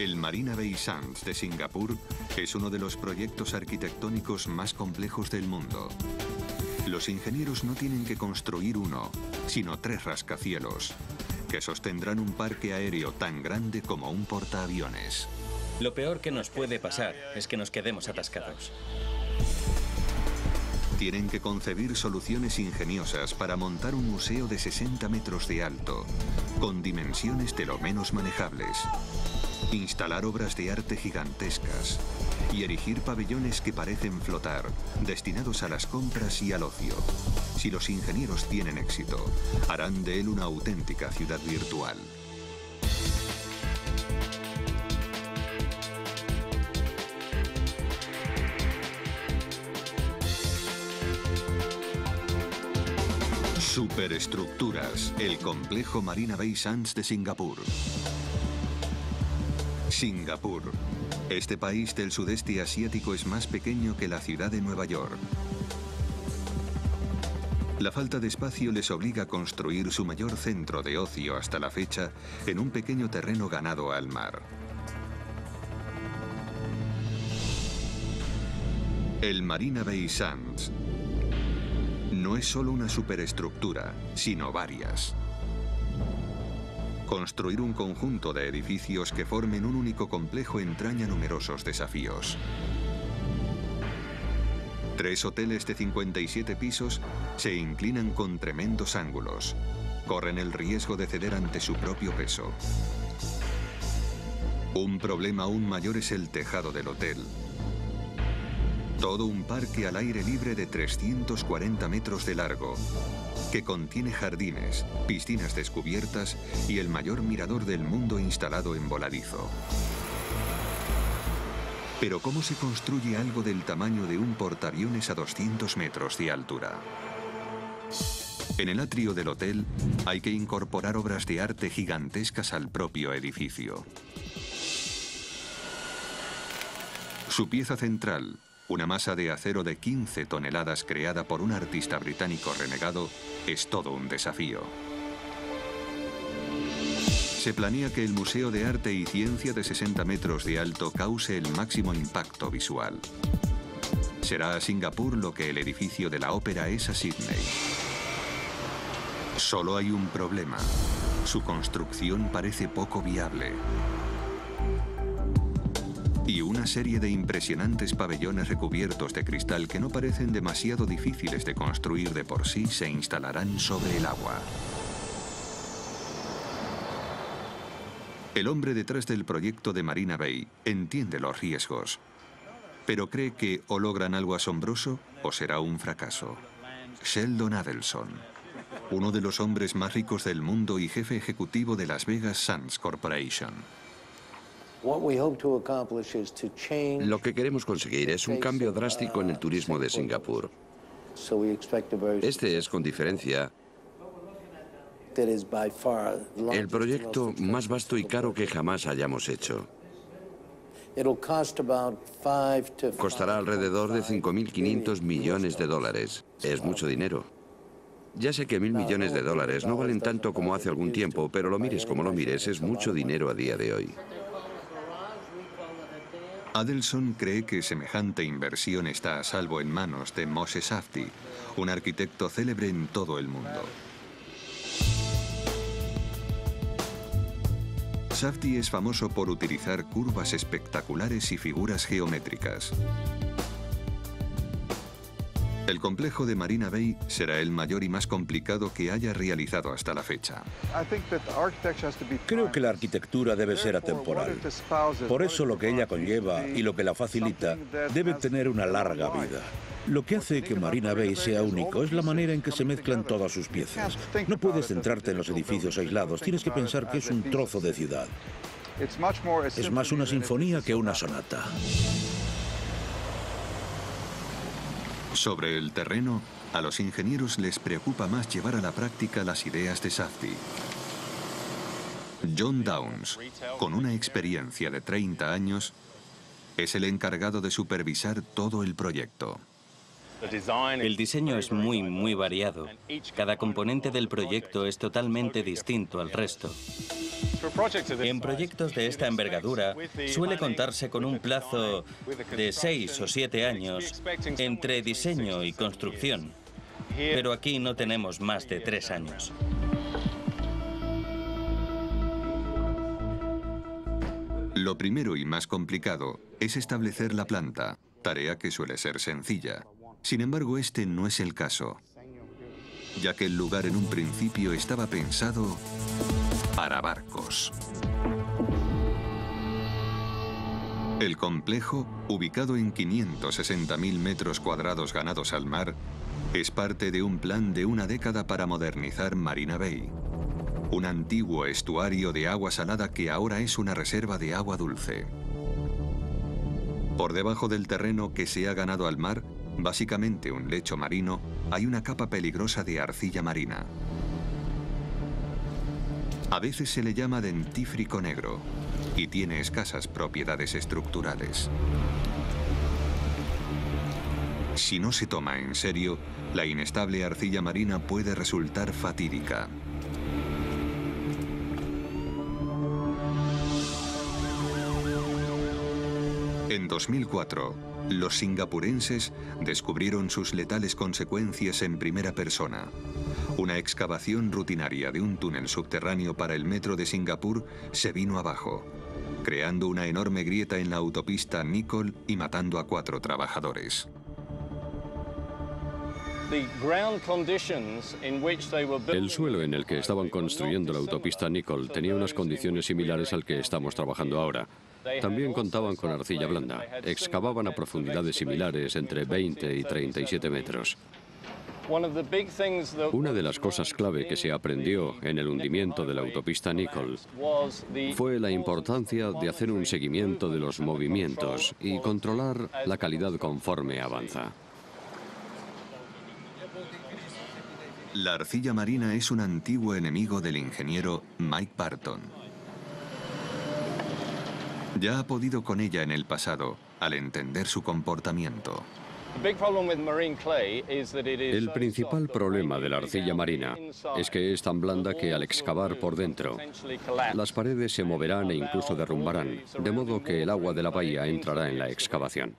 El Marina Bay Sands de Singapur es uno de los proyectos arquitectónicos más complejos del mundo. Los ingenieros no tienen que construir uno, sino tres rascacielos, que sostendrán un parque aéreo tan grande como un portaaviones. Lo peor que nos puede pasar es que nos quedemos atascados. Tienen que concebir soluciones ingeniosas para montar un museo de 60 metros de alto, con dimensiones de lo menos manejables. Instalar obras de arte gigantescas y erigir pabellones que parecen flotar, destinados a las compras y al ocio. Si los ingenieros tienen éxito, harán de él una auténtica ciudad virtual. Superestructuras, el complejo Marina Bay Sands de Singapur. Singapur. Este país del sudeste asiático es más pequeño que la ciudad de Nueva York. La falta de espacio les obliga a construir su mayor centro de ocio hasta la fecha en un pequeño terreno ganado al mar. El Marina Bay Sands no es solo una superestructura, sino varias. Construir un conjunto de edificios que formen un único complejo entraña numerosos desafíos. Tres hoteles de 57 pisos se inclinan con tremendos ángulos. Corren el riesgo de ceder ante su propio peso. Un problema aún mayor es el tejado del hotel, todo un parque al aire libre de 340 metros de largo, que contiene jardines, piscinas descubiertas y el mayor mirador del mundo instalado en voladizo. Pero ¿cómo se construye algo del tamaño de un portaaviones a 200 metros de altura? En el atrio del hotel hay que incorporar obras de arte gigantescas al propio edificio. Su pieza central, una masa de acero de 15 toneladas creada por un artista británico renegado es todo un desafío. Se planea que el Museo de Arte y Ciencia de 60 metros de alto cause el máximo impacto visual. Será a Singapur lo que el edificio de la ópera es a Sydney. Solo hay un problema. Su construcción parece poco viable y una serie de impresionantes pabellones recubiertos de cristal que no parecen demasiado difíciles de construir de por sí se instalarán sobre el agua. El hombre detrás del proyecto de Marina Bay entiende los riesgos, pero cree que o logran algo asombroso o será un fracaso. Sheldon Adelson, uno de los hombres más ricos del mundo y jefe ejecutivo de Las Vegas Sands Corporation. Lo que queremos conseguir es un cambio drástico en el turismo de Singapur. Este es, con diferencia, el proyecto más vasto y caro que jamás hayamos hecho. Costará alrededor de 5.500 millones de dólares. Es mucho dinero. Ya sé que mil millones de dólares no valen tanto como hace algún tiempo, pero lo mires como lo mires, es mucho dinero a día de hoy. Adelson cree que semejante inversión está a salvo en manos de Moshe Safdie, un arquitecto célebre en todo el mundo. Safdie es famoso por utilizar curvas espectaculares y figuras geométricas. El complejo de Marina Bay será el mayor y más complicado que haya realizado hasta la fecha. Creo que la arquitectura debe ser atemporal. Por eso lo que ella conlleva y lo que la facilita debe tener una larga vida. Lo que hace que Marina Bay sea único es la manera en que se mezclan todas sus piezas. No puedes centrarte en los edificios aislados, tienes que pensar que es un trozo de ciudad. Es más una sinfonía que una sonata. Sobre el terreno, a los ingenieros les preocupa más llevar a la práctica las ideas de Safdie. John Downs, con una experiencia de 30 años, es el encargado de supervisar todo el proyecto. El diseño es muy, muy variado. Cada componente del proyecto es totalmente distinto al resto. En proyectos de esta envergadura suele contarse con un plazo de seis o siete años entre diseño y construcción, pero aquí no tenemos más de tres años. Lo primero y más complicado es establecer la planta, tarea que suele ser sencilla. Sin embargo, este no es el caso, ya que el lugar en un principio estaba pensado para barcos. El complejo, ubicado en 560.000 metros cuadrados ganados al mar, es parte de un plan de una década para modernizar Marina Bay, un antiguo estuario de agua salada que ahora es una reserva de agua dulce. Por debajo del terreno que se ha ganado al mar, básicamente un lecho marino, hay una capa peligrosa de arcilla marina. A veces se le llama dentífrico negro y tiene escasas propiedades estructurales. Si no se toma en serio, la inestable arcilla marina puede resultar fatídica. En 2004, los singapurenses descubrieron sus letales consecuencias en primera persona. Una excavación rutinaria de un túnel subterráneo para el metro de Singapur se vino abajo, creando una enorme grieta en la autopista Nicol y matando a cuatro trabajadores. El suelo en el que estaban construyendo la autopista Nicol tenía unas condiciones similares al que estamos trabajando ahora. También contaban con arcilla blanda. Excavaban a profundidades similares entre 20 y 37 metros. Una de las cosas clave que se aprendió en el hundimiento de la autopista Nicol fue la importancia de hacer un seguimiento de los movimientos y controlar la calidad conforme avanza. La arcilla marina es un antiguo enemigo del ingeniero Mike Barton. Ya ha podido con ella en el pasado, al entender su comportamiento. El principal problema de la arcilla marina es que es tan blanda que al excavar por dentro, las paredes se moverán e incluso derrumbarán, de modo que el agua de la bahía entrará en la excavación.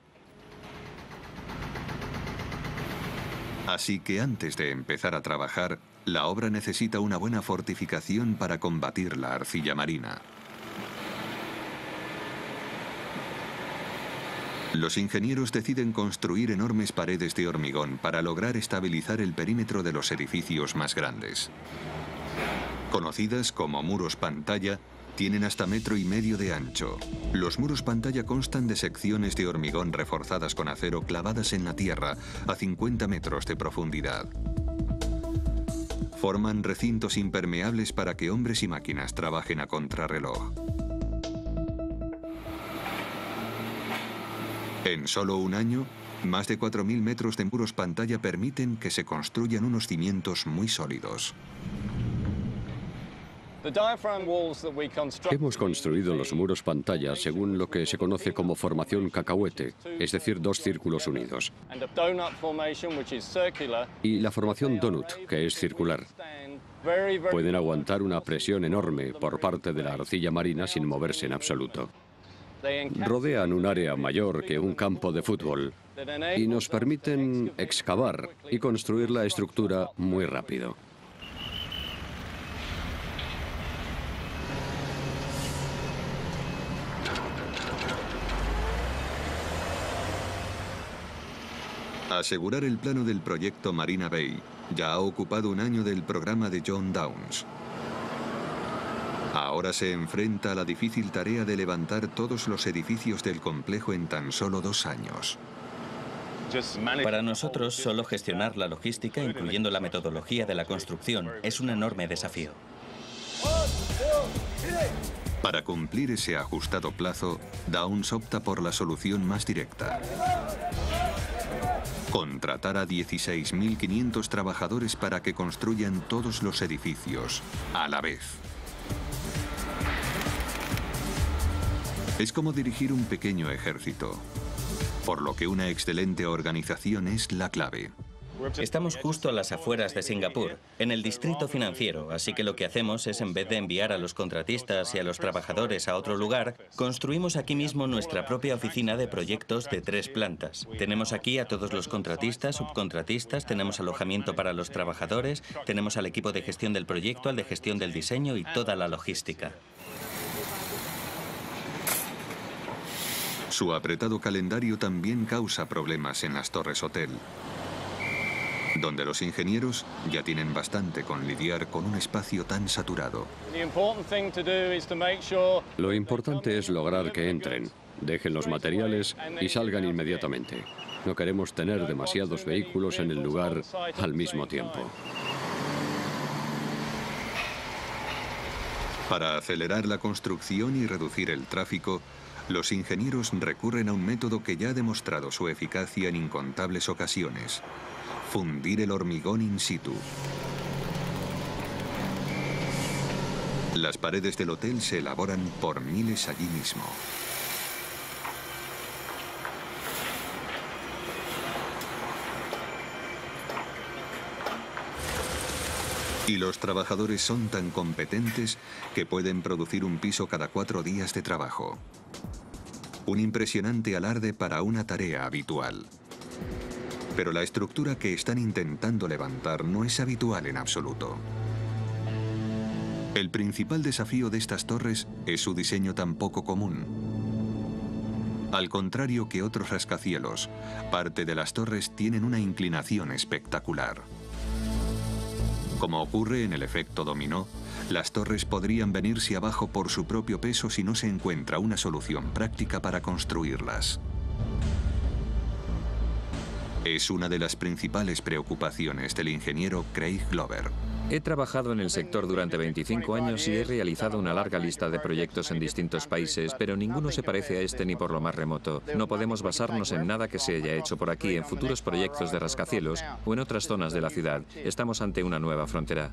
Así que antes de empezar a trabajar, la obra necesita una buena fortificación para combatir la arcilla marina. Los ingenieros deciden construir enormes paredes de hormigón para lograr estabilizar el perímetro de los edificios más grandes. Conocidas como muros pantalla, tienen hasta metro y medio de ancho. Los muros pantalla constan de secciones de hormigón reforzadas con acero clavadas en la tierra a 50 metros de profundidad. Forman recintos impermeables para que hombres y máquinas trabajen a contrarreloj. En solo un año, más de 4.000 metros de muros pantalla permiten que se construyan unos cimientos muy sólidos. Hemos construido los muros pantalla según lo que se conoce como formación cacahuete, es decir, dos círculos unidos, y la formación donut, que es circular. Pueden aguantar una presión enorme por parte de la arcilla marina sin moverse en absoluto. Rodean un área mayor que un campo de fútbol y nos permiten excavar y construir la estructura muy rápido. Asegurar el plano del proyecto Marina Bay ya ha ocupado un año del programa de John Downs. Ahora se enfrenta a la difícil tarea de levantar todos los edificios del complejo en tan solo dos años. Para nosotros, solo gestionar la logística, incluyendo la metodología de la construcción, es un enorme desafío. Para cumplir ese ajustado plazo, Downs opta por la solución más directa. Contratar a 16.500 trabajadores para que construyan todos los edificios, a la vez. Es como dirigir un pequeño ejército, por lo que una excelente organización es la clave. Estamos justo a las afueras de Singapur, en el distrito financiero, así que lo que hacemos es, en vez de enviar a los contratistas y a los trabajadores a otro lugar, construimos aquí mismo nuestra propia oficina de proyectos de tres plantas. Tenemos aquí a todos los contratistas, subcontratistas, tenemos alojamiento para los trabajadores, tenemos al equipo de gestión del proyecto, al de gestión del diseño y toda la logística. Su apretado calendario también causa problemas en las torres hotel, donde los ingenieros ya tienen bastante con lidiar con un espacio tan saturado. Lo importante es lograr que entren, dejen los materiales y salgan inmediatamente. No queremos tener demasiados vehículos en el lugar al mismo tiempo. Para acelerar la construcción y reducir el tráfico, los ingenieros recurren a un método que ya ha demostrado su eficacia en incontables ocasiones. Fundir el hormigón in situ. Las paredes del hotel se elaboran por miles allí mismo. Y los trabajadores son tan competentes que pueden producir un piso cada cuatro días de trabajo. Un impresionante alarde para una tarea habitual. Pero la estructura que están intentando levantar no es habitual en absoluto. El principal desafío de estas torres es su diseño tan poco común. Al contrario que otros rascacielos, parte de las torres tienen una inclinación espectacular. Como ocurre en el efecto dominó, las torres podrían venirse abajo por su propio peso si no se encuentra una solución práctica para construirlas. Es una de las principales preocupaciones del ingeniero Craig Glover. He trabajado en el sector durante 25 años y he realizado una larga lista de proyectos en distintos países, pero ninguno se parece a este ni por lo más remoto. No podemos basarnos en nada que se haya hecho por aquí en futuros proyectos de rascacielos o en otras zonas de la ciudad. Estamos ante una nueva frontera.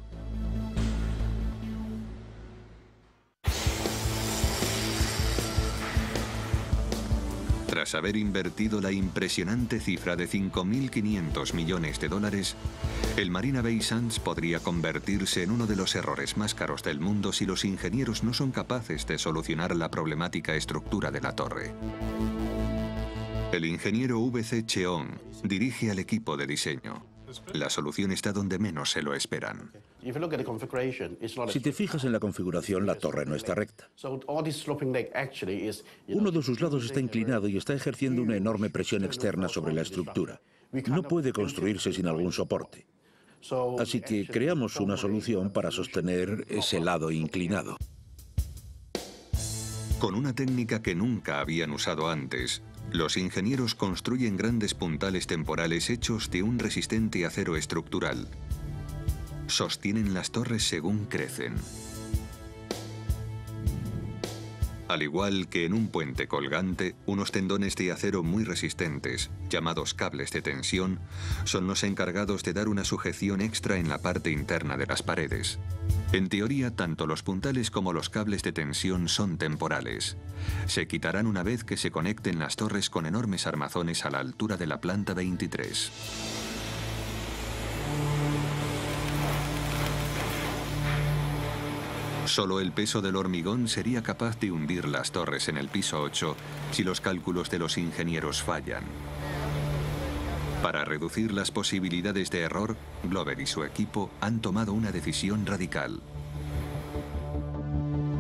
Tras haber invertido la impresionante cifra de 5.500 millones de dólares, el Marina Bay Sands podría convertirse en uno de los errores más caros del mundo si los ingenieros no son capaces de solucionar la problemática estructura de la torre. El ingeniero VC Cheong dirige al equipo de diseño. La solución está donde menos se lo esperan. Si te fijas en la configuración, la torre no está recta. Uno de sus lados está inclinado y está ejerciendo una enorme presión externa sobre la estructura. No puede construirse sin algún soporte. Así que creamos una solución para sostener ese lado inclinado. Con una técnica que nunca habían usado antes, los ingenieros construyen grandes puntales temporales hechos de un resistente acero estructural. Sostienen las torres según crecen. Al igual que en un puente colgante, unos tendones de acero muy resistentes, llamados cables de tensión, son los encargados de dar una sujeción extra en la parte interna de las paredes. En teoría, tanto los puntales como los cables de tensión son temporales. Se quitarán una vez que se conecten las torres con enormes armazones a la altura de la planta 23. Solo el peso del hormigón sería capaz de hundir las torres en el piso 8 si los cálculos de los ingenieros fallan. Para reducir las posibilidades de error, Glover y su equipo han tomado una decisión radical.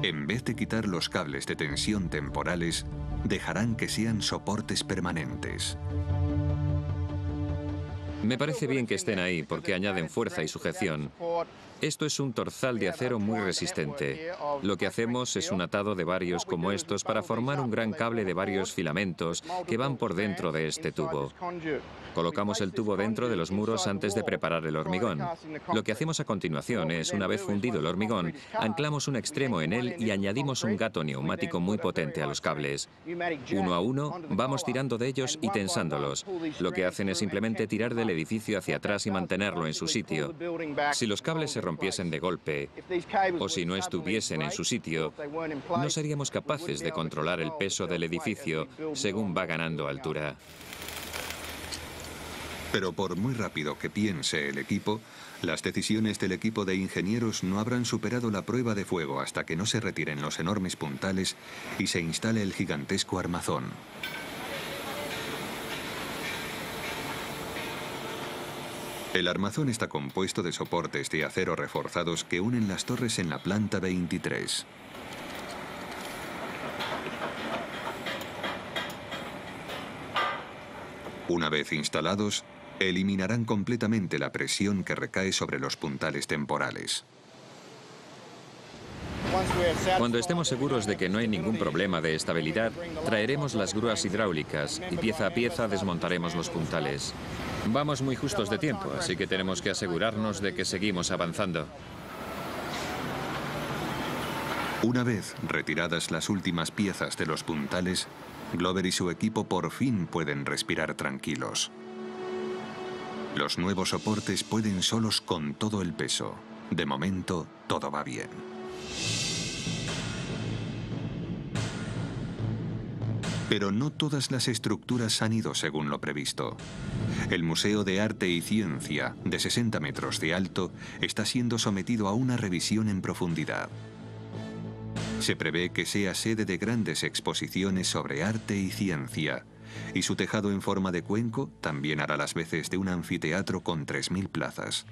En vez de quitar los cables de tensión temporales, dejarán que sean soportes permanentes. Me parece bien que estén ahí porque añaden fuerza y sujeción. Esto es un torzal de acero muy resistente. Lo que hacemos es un atado de varios como estos para formar un gran cable de varios filamentos que van por dentro de este tubo. Colocamos el tubo dentro de los muros antes de preparar el hormigón. Lo que hacemos a continuación es, una vez fundido el hormigón, anclamos un extremo en él y añadimos un gato neumático muy potente a los cables. Uno a uno, vamos tirando de ellos y tensándolos. Lo que hacen es simplemente tirar del edificio hacia atrás y mantenerlo en su sitio. Si los cables se rompiesen de golpe o si no estuviesen en su sitio, no seríamos capaces de controlar el peso del edificio según va ganando altura. Pero por muy rápido que piense el equipo, las decisiones del equipo de ingenieros no habrán superado la prueba de fuego hasta que no se retiren los enormes puntales y se instale el gigantesco armazón. El armazón está compuesto de soportes de acero reforzados que unen las torres en la planta 23. Una vez instalados, eliminarán completamente la presión que recae sobre los puntales temporales. Cuando estemos seguros de que no hay ningún problema de estabilidad, traeremos las grúas hidráulicas y pieza a pieza desmontaremos los puntales. Vamos muy justos de tiempo, así que tenemos que asegurarnos de que seguimos avanzando. Una vez retiradas las últimas piezas de los puntales, Glover y su equipo por fin pueden respirar tranquilos. Los nuevos soportes pueden solos con todo el peso. De momento, todo va bien. Pero no todas las estructuras han ido según lo previsto. El Museo de Arte y Ciencia, de 60 metros de alto, está siendo sometido a una revisión en profundidad. Se prevé que sea sede de grandes exposiciones sobre arte y ciencia, y su tejado en forma de cuenco también hará las veces de un anfiteatro con 3.000 plazas.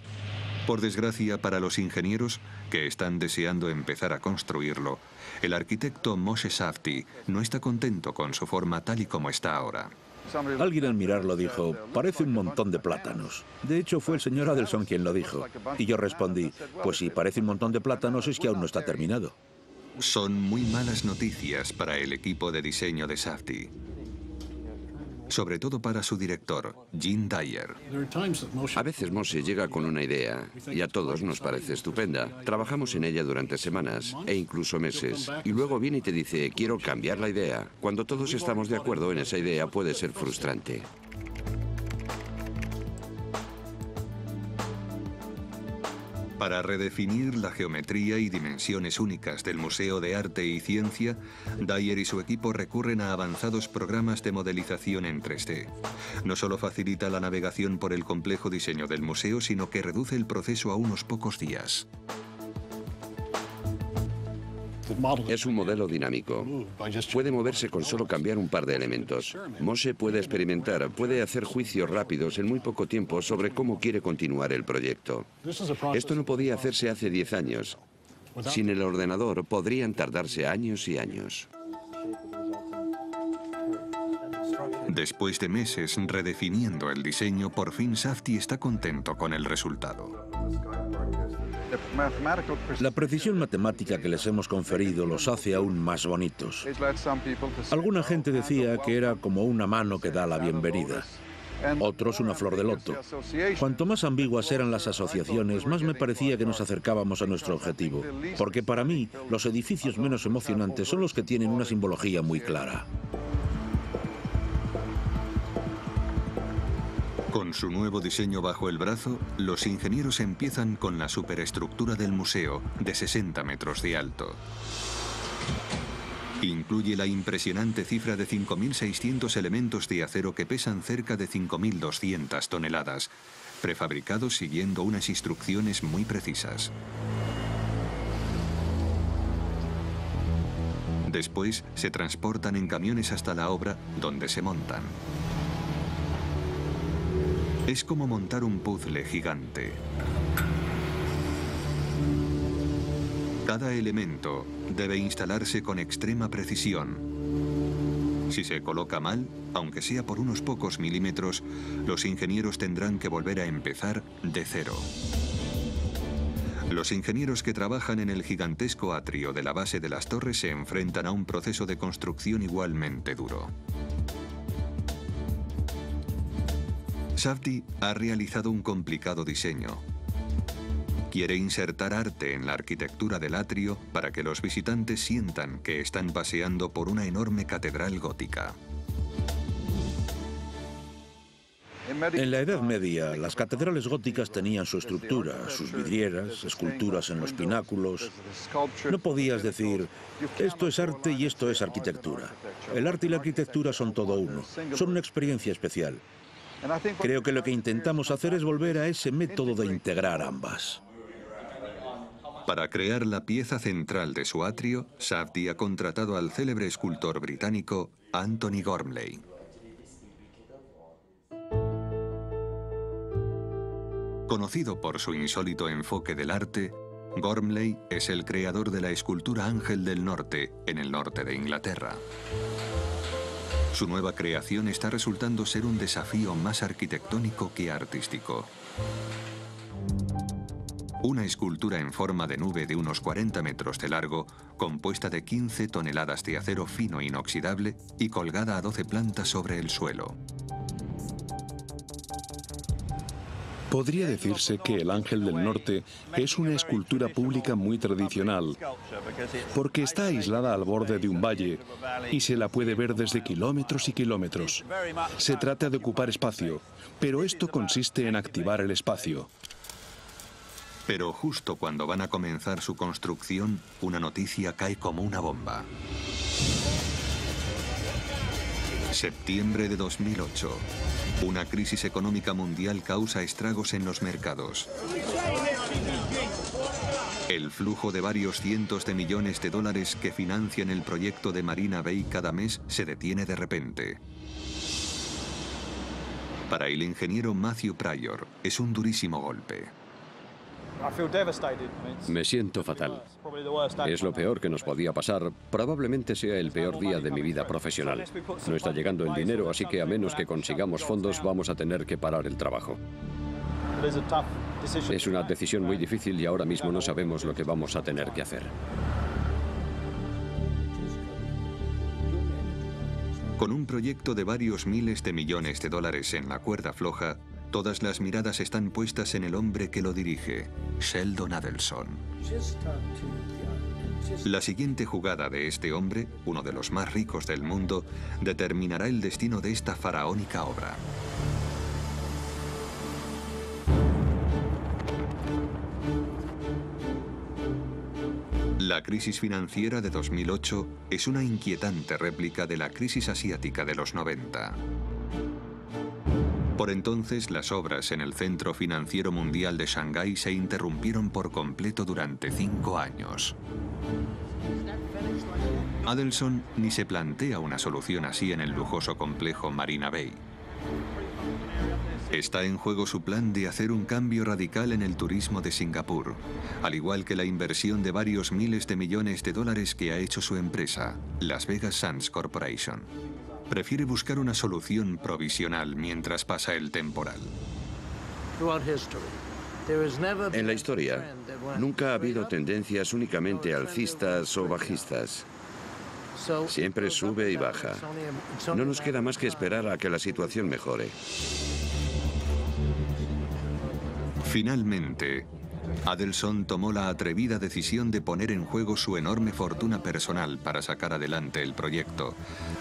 Por desgracia para los ingenieros que están deseando empezar a construirlo, el arquitecto Moshe Safti no está contento con su forma tal y como está ahora. Alguien al mirarlo dijo, parece un montón de plátanos. De hecho, fue el señor Adelson quien lo dijo. Y yo respondí, pues si parece un montón de plátanos es que aún no está terminado. Son muy malas noticias para el equipo de diseño de Safti sobre todo para su director, Gene Dyer. A veces Moshe llega con una idea y a todos nos parece estupenda. Trabajamos en ella durante semanas e incluso meses y luego viene y te dice, quiero cambiar la idea. Cuando todos estamos de acuerdo en esa idea puede ser frustrante. Para redefinir la geometría y dimensiones únicas del Museo de Arte y Ciencia, Dyer y su equipo recurren a avanzados programas de modelización en 3D. No solo facilita la navegación por el complejo diseño del museo, sino que reduce el proceso a unos pocos días. Es un modelo dinámico. Puede moverse con solo cambiar un par de elementos. Moshe puede experimentar, puede hacer juicios rápidos en muy poco tiempo sobre cómo quiere continuar el proyecto. Esto no podía hacerse hace 10 años. Sin el ordenador podrían tardarse años y años. Después de meses redefiniendo el diseño, por fin Safti está contento con el resultado. La precisión matemática que les hemos conferido los hace aún más bonitos. Alguna gente decía que era como una mano que da la bienvenida. Otros una flor de loto. Cuanto más ambiguas eran las asociaciones, más me parecía que nos acercábamos a nuestro objetivo. Porque para mí, los edificios menos emocionantes son los que tienen una simbología muy clara. Con su nuevo diseño bajo el brazo, los ingenieros empiezan con la superestructura del museo, de 60 metros de alto. Incluye la impresionante cifra de 5.600 elementos de acero que pesan cerca de 5.200 toneladas, prefabricados siguiendo unas instrucciones muy precisas. Después se transportan en camiones hasta la obra, donde se montan. Es como montar un puzzle gigante. Cada elemento debe instalarse con extrema precisión. Si se coloca mal, aunque sea por unos pocos milímetros, los ingenieros tendrán que volver a empezar de cero. Los ingenieros que trabajan en el gigantesco atrio de la base de las torres se enfrentan a un proceso de construcción igualmente duro. Safdie ha realizado un complicado diseño. Quiere insertar arte en la arquitectura del atrio para que los visitantes sientan que están paseando por una enorme catedral gótica. En la Edad Media, las catedrales góticas tenían su estructura, sus vidrieras, esculturas en los pináculos. No podías decir, esto es arte y esto es arquitectura. El arte y la arquitectura son todo uno, son una experiencia especial. Creo que lo que intentamos hacer es volver a ese método de integrar ambas. Para crear la pieza central de su atrio, Safdie ha contratado al célebre escultor británico Anthony Gormley. Conocido por su insólito enfoque del arte, Gormley es el creador de la escultura Ángel del Norte en el norte de Inglaterra. Su nueva creación está resultando ser un desafío más arquitectónico que artístico. Una escultura en forma de nube de unos 40 metros de largo, compuesta de 15 toneladas de acero fino inoxidable y colgada a 12 plantas sobre el suelo. Podría decirse que el Ángel del Norte es una escultura pública muy tradicional, porque está aislada al borde de un valle y se la puede ver desde kilómetros y kilómetros. Se trata de ocupar espacio, pero esto consiste en activar el espacio. Pero justo cuando van a comenzar su construcción, una noticia cae como una bomba. Septiembre de 2008. Una crisis económica mundial causa estragos en los mercados. El flujo de varios cientos de millones de dólares que financian el proyecto de Marina Bay cada mes se detiene de repente. Para el ingeniero Matthew Pryor es un durísimo golpe. Me siento fatal. Es lo peor que nos podía pasar. Probablemente sea el peor día de mi vida profesional. No está llegando el dinero, así que a menos que consigamos fondos vamos a tener que parar el trabajo. Es una decisión muy difícil y ahora mismo no sabemos lo que vamos a tener que hacer. Con un proyecto de varios miles de millones de dólares en la cuerda floja, Todas las miradas están puestas en el hombre que lo dirige, Sheldon Adelson. La siguiente jugada de este hombre, uno de los más ricos del mundo, determinará el destino de esta faraónica obra. La crisis financiera de 2008 es una inquietante réplica de la crisis asiática de los 90. Por entonces, las obras en el Centro Financiero Mundial de Shanghái se interrumpieron por completo durante cinco años. Adelson ni se plantea una solución así en el lujoso complejo Marina Bay. Está en juego su plan de hacer un cambio radical en el turismo de Singapur, al igual que la inversión de varios miles de millones de dólares que ha hecho su empresa, Las Vegas Sands Corporation prefiere buscar una solución provisional mientras pasa el temporal. En la historia, nunca ha habido tendencias únicamente alcistas o bajistas. Siempre sube y baja. No nos queda más que esperar a que la situación mejore. Finalmente, Adelson tomó la atrevida decisión de poner en juego su enorme fortuna personal para sacar adelante el proyecto,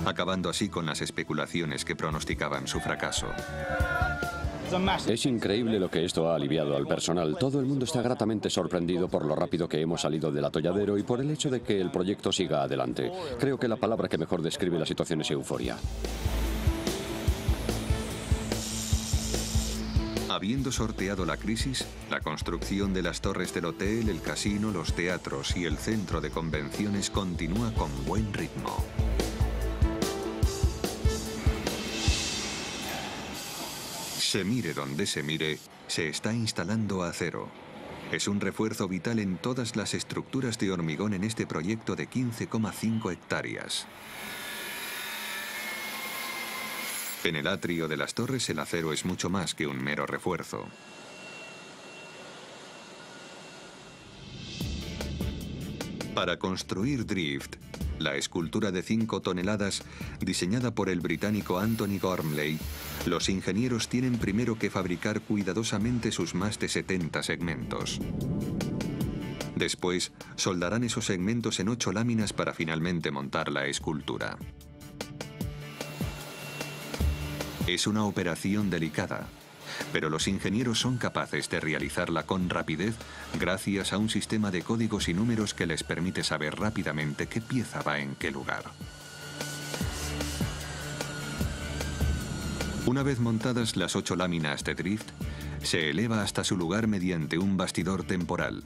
acabando así con las especulaciones que pronosticaban su fracaso. Es increíble lo que esto ha aliviado al personal. Todo el mundo está gratamente sorprendido por lo rápido que hemos salido del atolladero y por el hecho de que el proyecto siga adelante. Creo que la palabra que mejor describe la situación es euforia. Habiendo sorteado la crisis, la construcción de las torres del hotel, el casino, los teatros y el centro de convenciones continúa con buen ritmo. Se mire donde se mire, se está instalando acero. Es un refuerzo vital en todas las estructuras de hormigón en este proyecto de 15,5 hectáreas. En el atrio de las torres el acero es mucho más que un mero refuerzo. Para construir Drift, la escultura de 5 toneladas diseñada por el británico Anthony Gormley, los ingenieros tienen primero que fabricar cuidadosamente sus más de 70 segmentos. Después, soldarán esos segmentos en 8 láminas para finalmente montar la escultura. Es una operación delicada, pero los ingenieros son capaces de realizarla con rapidez gracias a un sistema de códigos y números que les permite saber rápidamente qué pieza va en qué lugar. Una vez montadas las ocho láminas de drift, se eleva hasta su lugar mediante un bastidor temporal.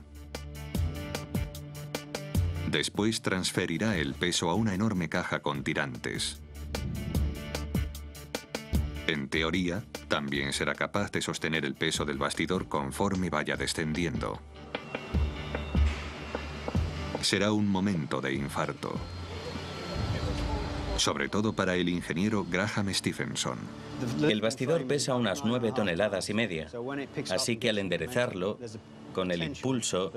Después transferirá el peso a una enorme caja con tirantes. En teoría, también será capaz de sostener el peso del bastidor conforme vaya descendiendo. Será un momento de infarto. Sobre todo para el ingeniero Graham Stephenson. El bastidor pesa unas 9 toneladas y media, así que al enderezarlo, con el impulso,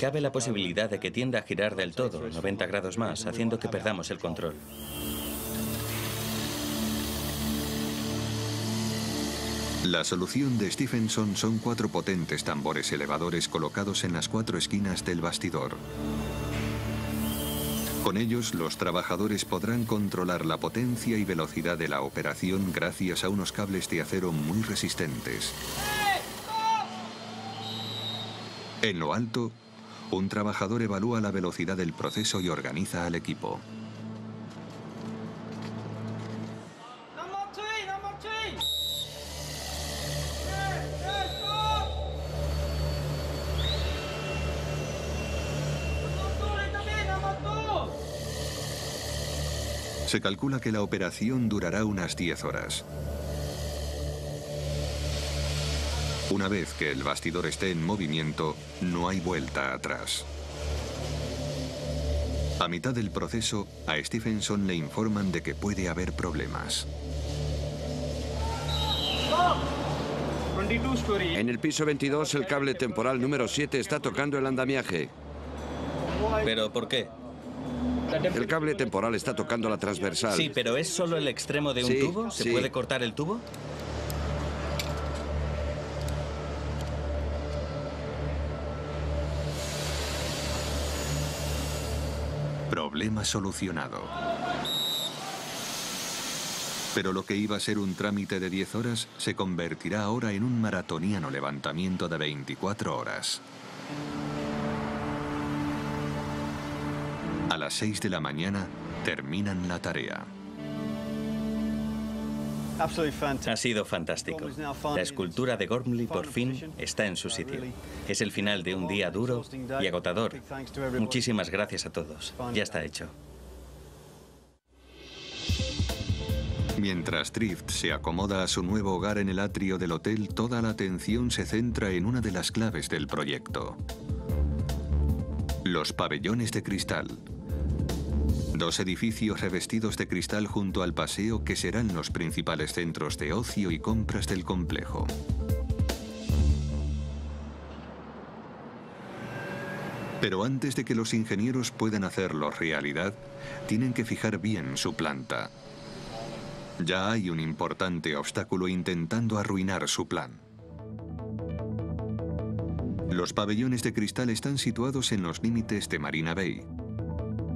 cabe la posibilidad de que tienda a girar del todo, 90 grados más, haciendo que perdamos el control. La solución de Stephenson son cuatro potentes tambores elevadores colocados en las cuatro esquinas del bastidor. Con ellos, los trabajadores podrán controlar la potencia y velocidad de la operación gracias a unos cables de acero muy resistentes. En lo alto, un trabajador evalúa la velocidad del proceso y organiza al equipo. Se calcula que la operación durará unas 10 horas. Una vez que el bastidor esté en movimiento, no hay vuelta atrás. A mitad del proceso, a Stephenson le informan de que puede haber problemas. En el piso 22, el cable temporal número 7 está tocando el andamiaje. ¿Pero por qué? El cable temporal está tocando la transversal. Sí, pero ¿es solo el extremo de un Sí, tubo? ¿Se sí. puede cortar el tubo? Problema solucionado. Pero lo que iba a ser un trámite de 10 horas se convertirá ahora en un maratoniano levantamiento de 24 horas. Las 6 de la mañana terminan la tarea. Ha sido fantástico. La escultura de Gormley por fin está en su sitio. Es el final de un día duro y agotador. Muchísimas gracias a todos. Ya está hecho. Mientras Drift se acomoda a su nuevo hogar en el atrio del hotel, toda la atención se centra en una de las claves del proyecto. Los pabellones de cristal. Dos edificios revestidos de cristal junto al paseo que serán los principales centros de ocio y compras del complejo. Pero antes de que los ingenieros puedan hacerlo realidad, tienen que fijar bien su planta. Ya hay un importante obstáculo intentando arruinar su plan. Los pabellones de cristal están situados en los límites de Marina Bay.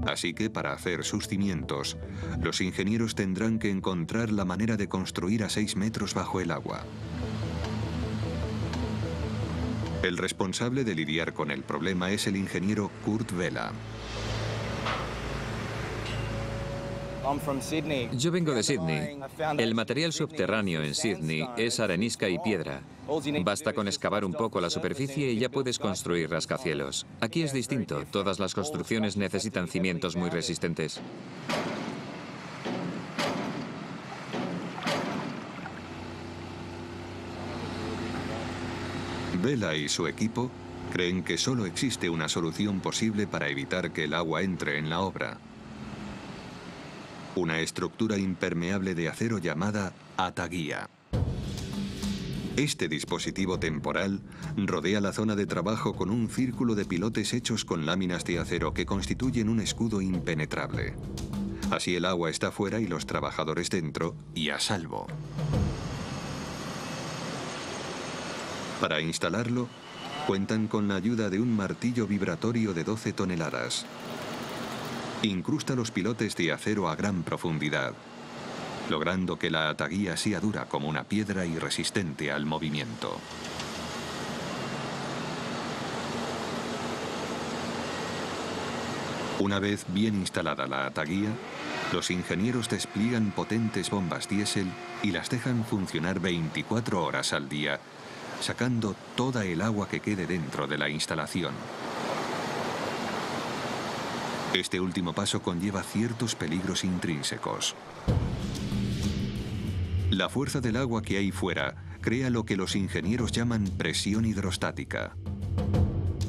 Así que para hacer sus cimientos, los ingenieros tendrán que encontrar la manera de construir a 6 metros bajo el agua. El responsable de lidiar con el problema es el ingeniero Kurt Vela. Yo vengo de Sydney. El material subterráneo en Sydney es arenisca y piedra. Basta con excavar un poco la superficie y ya puedes construir rascacielos. Aquí es distinto. Todas las construcciones necesitan cimientos muy resistentes. Vela y su equipo creen que solo existe una solución posible para evitar que el agua entre en la obra. Una estructura impermeable de acero llamada ataguía. Este dispositivo temporal rodea la zona de trabajo con un círculo de pilotes hechos con láminas de acero que constituyen un escudo impenetrable. Así el agua está fuera y los trabajadores dentro y a salvo. Para instalarlo, cuentan con la ayuda de un martillo vibratorio de 12 toneladas. Incrusta los pilotes de acero a gran profundidad, logrando que la ataguía sea dura como una piedra y resistente al movimiento. Una vez bien instalada la ataguía, Los ingenieros despliegan potentes bombas diésel y las dejan funcionar 24 horas al día, sacando toda el agua que quede dentro de la instalación. Este último paso conlleva ciertos peligros intrínsecos. La fuerza del agua que hay fuera crea lo que los ingenieros llaman presión hidrostática.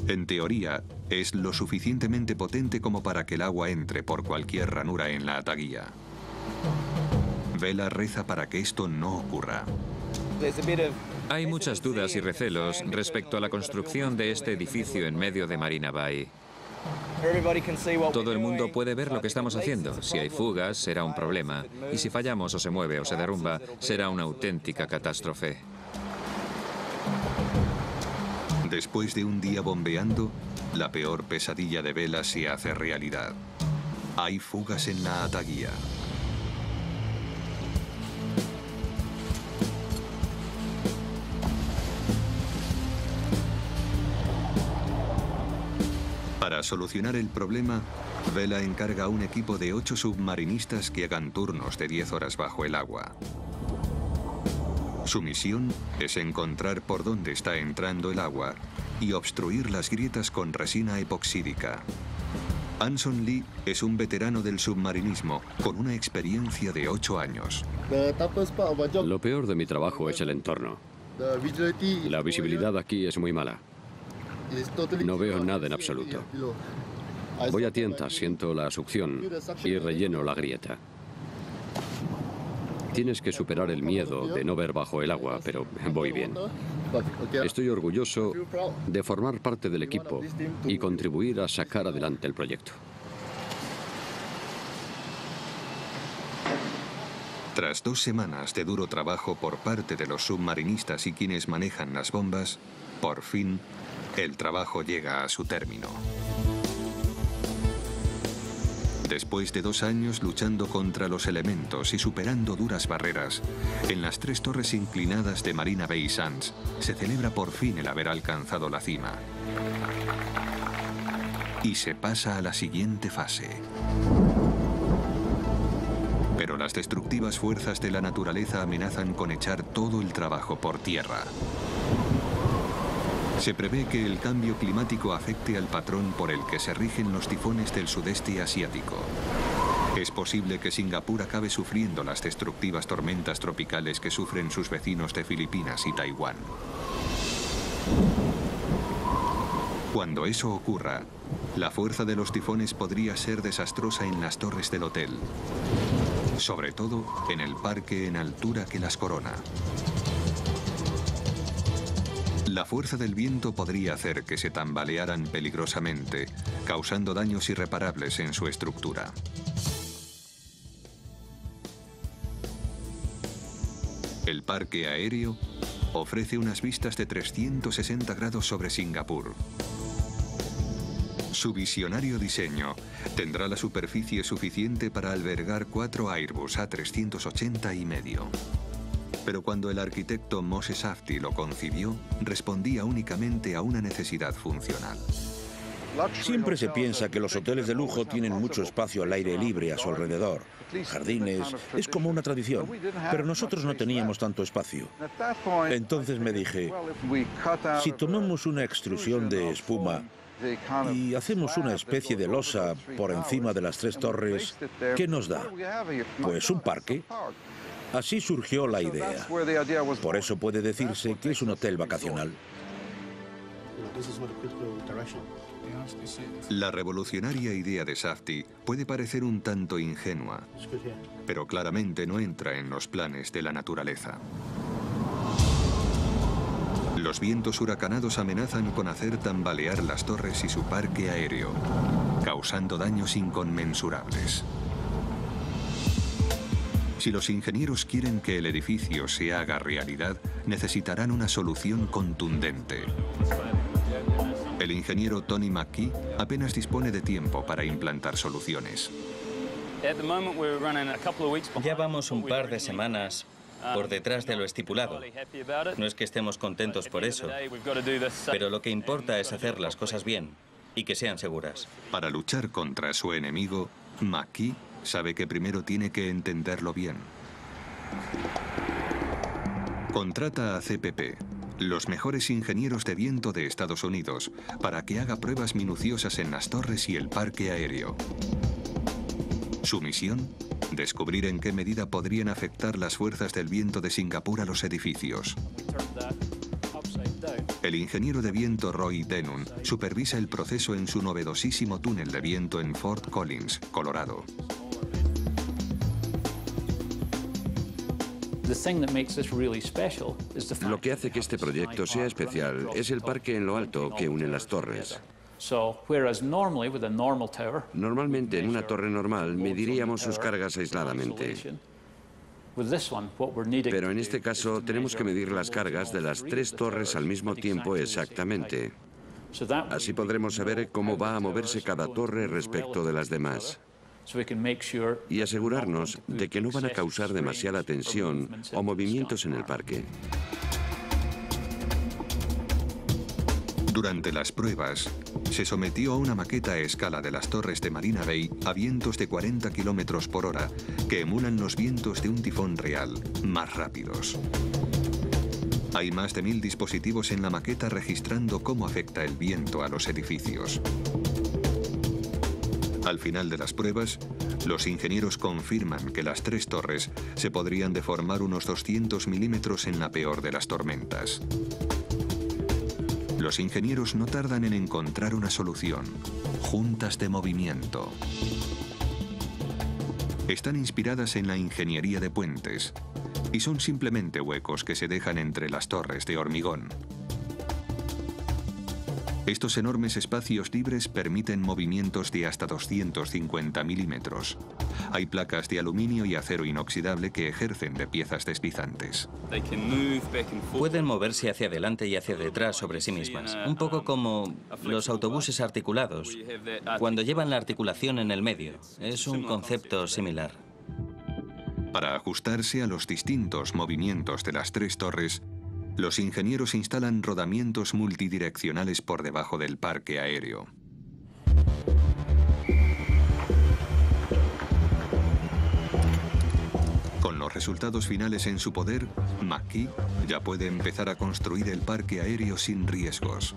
En teoría, es lo suficientemente potente como para que el agua entre por cualquier ranura en la ataguía. Vela reza para que esto no ocurra. Hay muchas dudas y recelos respecto a la construcción de este edificio en medio de Marina Bay. Todo el mundo puede ver lo que estamos haciendo. Si hay fugas, será un problema. Y si fallamos o se mueve o se derrumba, será una auténtica catástrofe. Después de un día bombeando, la peor pesadilla de Vela se hace realidad. Hay fugas en la ataguía. Solucionar el problema, Vela encarga a un equipo de ocho submarinistas que hagan turnos de 10 horas bajo el agua. Su misión es encontrar por dónde está entrando el agua y obstruir las grietas con resina epoxídica. Anson Lee es un veterano del submarinismo con una experiencia de ocho años. Lo peor de mi trabajo es el entorno. La visibilidad aquí es muy mala. No veo nada en absoluto. Voy a tientas, siento la succión y relleno la grieta. Tienes que superar el miedo de no ver bajo el agua, pero voy bien. Estoy orgulloso de formar parte del equipo y contribuir a sacar adelante el proyecto. Tras dos semanas de duro trabajo por parte de los submarinistas y quienes manejan las bombas, por fin el trabajo llega a su término. Después de dos años luchando contra los elementos y superando duras barreras, en las tres torres inclinadas de Marina Bay Sands se celebra por fin el haber alcanzado la cima. Y se pasa a la siguiente fase. Pero las destructivas fuerzas de la naturaleza amenazan con echar todo el trabajo por tierra. Se prevé que el cambio climático afecte al patrón por el que se rigen los tifones del sudeste asiático. Es posible que Singapur acabe sufriendo las destructivas tormentas tropicales que sufren sus vecinos de Filipinas y Taiwán. Cuando eso ocurra, la fuerza de los tifones podría ser desastrosa en las torres del hotel, sobre todo en el parque en altura que las corona. La fuerza del viento podría hacer que se tambalearan peligrosamente, causando daños irreparables en su estructura. El parque aéreo ofrece unas vistas de 360 grados sobre Singapur. Su visionario diseño tendrá la superficie suficiente para albergar cuatro Airbus A380 y medio. Pero cuando el arquitecto Moses Safdie lo concibió, respondía únicamente a una necesidad funcional. Siempre se piensa que los hoteles de lujo tienen mucho espacio al aire libre a su alrededor, jardines, es como una tradición, pero nosotros no teníamos tanto espacio. Entonces me dije, si tomamos una extrusión de espuma y hacemos una especie de losa por encima de las tres torres, ¿qué nos da? Pues un parque. Así surgió la idea. Por eso puede decirse que es un hotel vacacional. La revolucionaria idea de Safti puede parecer un tanto ingenua, pero claramente no entra en los planes de la naturaleza. Los vientos huracanados amenazan con hacer tambalear las torres y su parque aéreo, causando daños inconmensurables. Si los ingenieros quieren que el edificio se haga realidad, necesitarán una solución contundente. El ingeniero Tony McKee apenas dispone de tiempo para implantar soluciones. Ya vamos un par de semanas por detrás de lo estipulado. No es que estemos contentos por eso, pero lo que importa es hacer las cosas bien y que sean seguras. Para luchar contra su enemigo, McKee sabe que primero tiene que entenderlo bien. Contrata a CPP, los mejores ingenieros de viento de Estados Unidos, para que haga pruebas minuciosas en las torres y el parque aéreo. Su misión, descubrir en qué medida podrían afectar las fuerzas del viento de Singapur a los edificios. El ingeniero de viento Roy Denun supervisa el proceso en su novedosísimo túnel de viento en Fort Collins, Colorado. Lo que hace que este proyecto sea especial es el parque en lo alto que une las torres. Normalmente en una torre normal mediríamos sus cargas aisladamente. Pero en este caso tenemos que medir las cargas de las tres torres al mismo tiempo exactamente. Así podremos saber cómo va a moverse cada torre respecto de las demás y asegurarnos de que no van a causar demasiada tensión o movimientos en el parque. Durante las pruebas, se sometió a una maqueta a escala de las torres de Marina Bay a vientos de 40 km por hora, que emulan los vientos de un tifón real, más rápidos. Hay más de mil dispositivos en la maqueta registrando cómo afecta el viento a los edificios. Al final de las pruebas, los ingenieros confirman que las tres torres se podrían deformar unos 200 milímetros en la peor de las tormentas. Los ingenieros no tardan en encontrar una solución, juntas de movimiento. Están inspiradas en la ingeniería de puentes y son simplemente huecos que se dejan entre las torres de hormigón. Estos enormes espacios libres permiten movimientos de hasta 250 milímetros. Hay placas de aluminio y acero inoxidable que ejercen de piezas deslizantes. Pueden moverse hacia adelante y hacia detrás sobre sí mismas, un poco como los autobuses articulados, cuando llevan la articulación en el medio. Es un concepto similar. Para ajustarse a los distintos movimientos de las tres torres, los ingenieros instalan rodamientos multidireccionales por debajo del parque aéreo. Con los resultados finales en su poder, McKee ya puede empezar a construir el parque aéreo sin riesgos.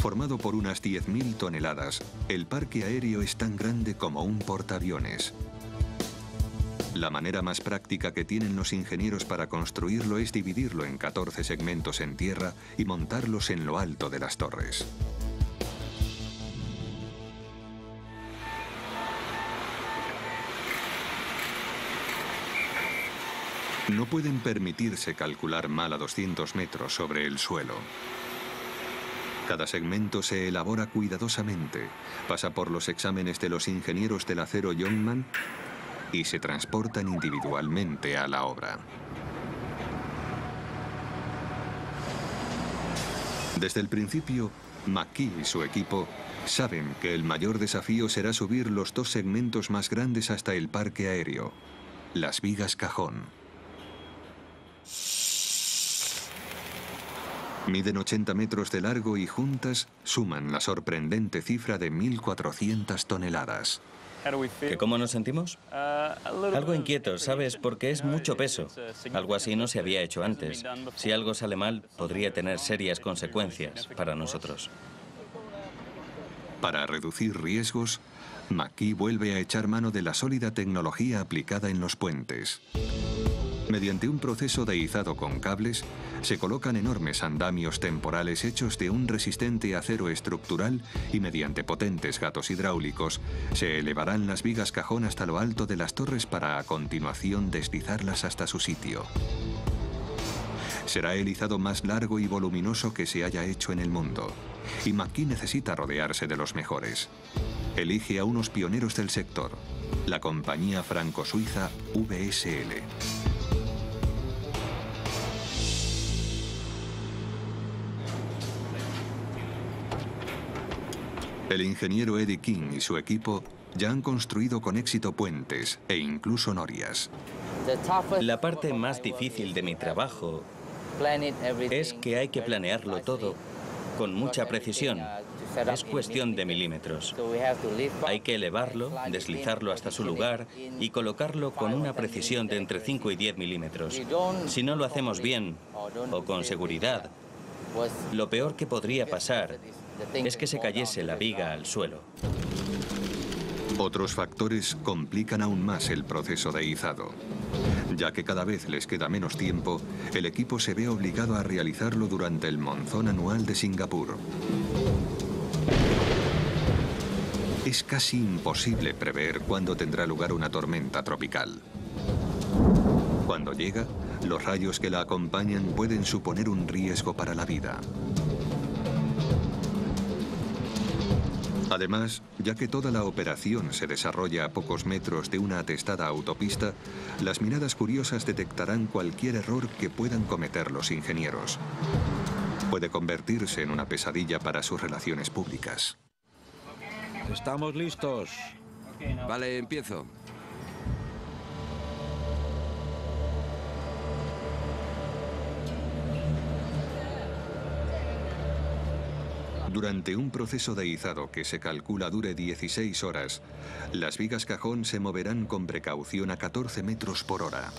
Formado por unas 10.000 toneladas, el parque aéreo es tan grande como un portaaviones. La manera más práctica que tienen los ingenieros para construirlo es dividirlo en 14 segmentos en tierra y montarlos en lo alto de las torres. No pueden permitirse calcular mal a 200 metros sobre el suelo. Cada segmento se elabora cuidadosamente, pasa por los exámenes de los ingenieros del acero Youngman y se transportan individualmente a la obra. Desde el principio, McKee y su equipo saben que el mayor desafío será subir los dos segmentos más grandes hasta el parque aéreo, las vigas cajón. Miden 80 metros de largo y juntas suman la sorprendente cifra de 1.400 toneladas. ¿Que cómo nos sentimos? Algo inquietos, ¿sabes? Porque es mucho peso. Algo así no se había hecho antes. Si algo sale mal, podría tener serias consecuencias para nosotros. Para reducir riesgos, McKee vuelve a echar mano de la sólida tecnología aplicada en los puentes. Mediante un proceso de izado con cables, se colocan enormes andamios temporales hechos de un resistente acero estructural y mediante potentes gatos hidráulicos se elevarán las vigas cajón hasta lo alto de las torres para a continuación deslizarlas hasta su sitio. Será el izado más largo y voluminoso que se haya hecho en el mundo. Y McKee necesita rodearse de los mejores. Elige a unos pioneros del sector, la compañía franco-suiza VSL. El ingeniero Eddie King y su equipo ya han construido con éxito puentes e incluso norias. La parte más difícil de mi trabajo es que hay que planearlo todo con mucha precisión Es cuestión de milímetros. Hay que elevarlo, deslizarlo hasta su lugar y colocarlo con una precisión de entre 5 y 10 milímetros. Si no lo hacemos bien o con seguridad, lo peor que podría pasar es que se cayese la viga al suelo. Otros factores complican aún más el proceso de izado. Ya que cada vez les queda menos tiempo, el equipo se ve obligado a realizarlo durante el monzón anual de Singapur. Es casi imposible prever cuándo tendrá lugar una tormenta tropical. Cuando llega, los rayos que la acompañan pueden suponer un riesgo para la vida. Además, ya que toda la operación se desarrolla a pocos metros de una atestada autopista, las miradas curiosas detectarán cualquier error que puedan cometer los ingenieros. Puede convertirse en una pesadilla para sus relaciones públicas. Estamos listos. Vale, empiezo. Durante un proceso de izado que se calcula dure 16 horas, las vigas cajón se moverán con precaución a 14 metros por hora.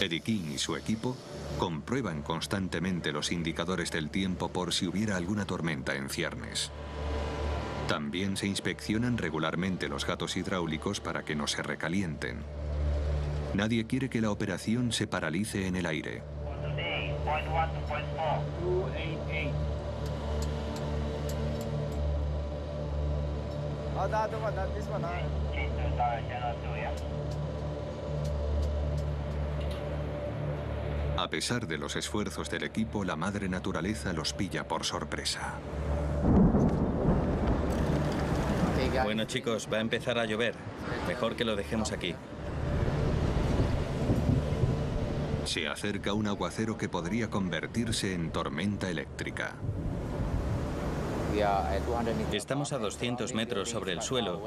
Eddie King y su equipo comprueban constantemente los indicadores del tiempo por si hubiera alguna tormenta en ciernes. También se inspeccionan regularmente los gatos hidráulicos para que no se recalienten. Nadie quiere que la operación se paralice en el aire. A pesar de los esfuerzos del equipo, la madre naturaleza los pilla por sorpresa. Bueno chicos, va a empezar a llover. Mejor que lo dejemos aquí. Se acerca un aguacero que podría convertirse en tormenta eléctrica. Estamos a 200 metros sobre el suelo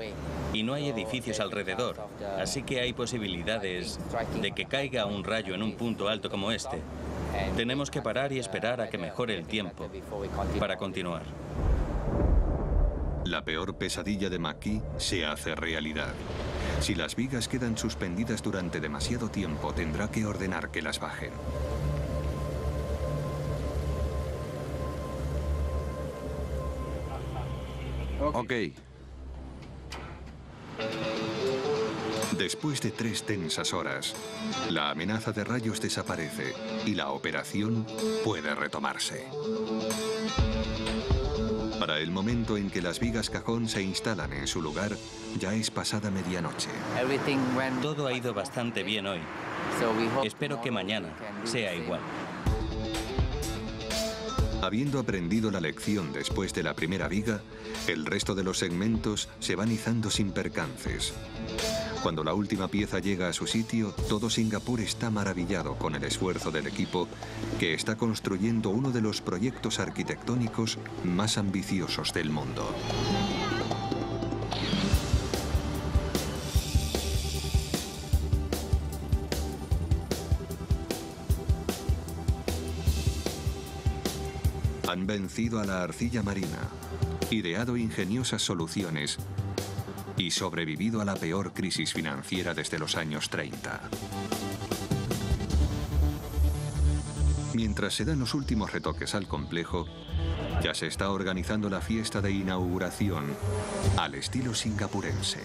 y no hay edificios alrededor, así que hay posibilidades de que caiga un rayo en un punto alto como este. Tenemos que parar y esperar a que mejore el tiempo para continuar. La peor pesadilla de McKee se hace realidad. Si las vigas quedan suspendidas durante demasiado tiempo, tendrá que ordenar que las bajen. Ok. Después de tres tensas horas, la amenaza de rayos desaparece y la operación puede retomarse. Para el momento en que las vigas cajón se instalan en su lugar, ya es pasada medianoche. Todo ha ido bastante bien hoy. Espero que mañana sea igual. Habiendo aprendido la lección después de la primera viga, el resto de los segmentos se van izando sin percances. Cuando la última pieza llega a su sitio, todo Singapur está maravillado con el esfuerzo del equipo que está construyendo uno de los proyectos arquitectónicos más ambiciosos del mundo. Vencido a la arcilla marina, ideado ingeniosas soluciones y sobrevivido a la peor crisis financiera desde los años 30. Mientras se dan los últimos retoques al complejo, ya se está organizando la fiesta de inauguración al estilo singapurense.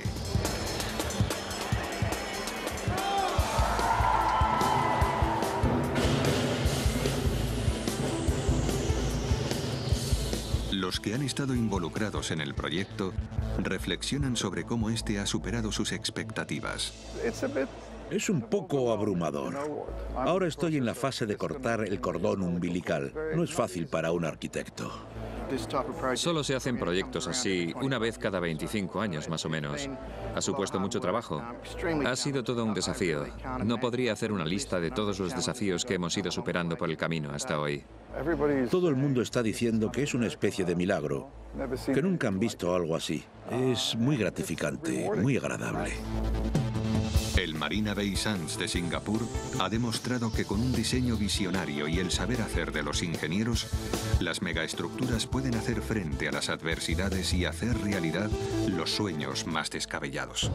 Que han estado involucrados en el proyecto reflexionan sobre cómo este ha superado sus expectativas. Es un poco abrumador. Ahora estoy en la fase de cortar el cordón umbilical. No es fácil para un arquitecto. Solo se hacen proyectos así una vez cada 25 años, más o menos. Ha supuesto mucho trabajo. Ha sido todo un desafío. No podría hacer una lista de todos los desafíos que hemos ido superando por el camino hasta hoy. Todo el mundo está diciendo que es una especie de milagro, que nunca han visto algo así. Es muy gratificante, muy agradable. El Marina Bay Sands de Singapur ha demostrado que con un diseño visionario y el saber hacer de los ingenieros, las megaestructuras pueden hacer frente a las adversidades y hacer realidad los sueños más descabellados.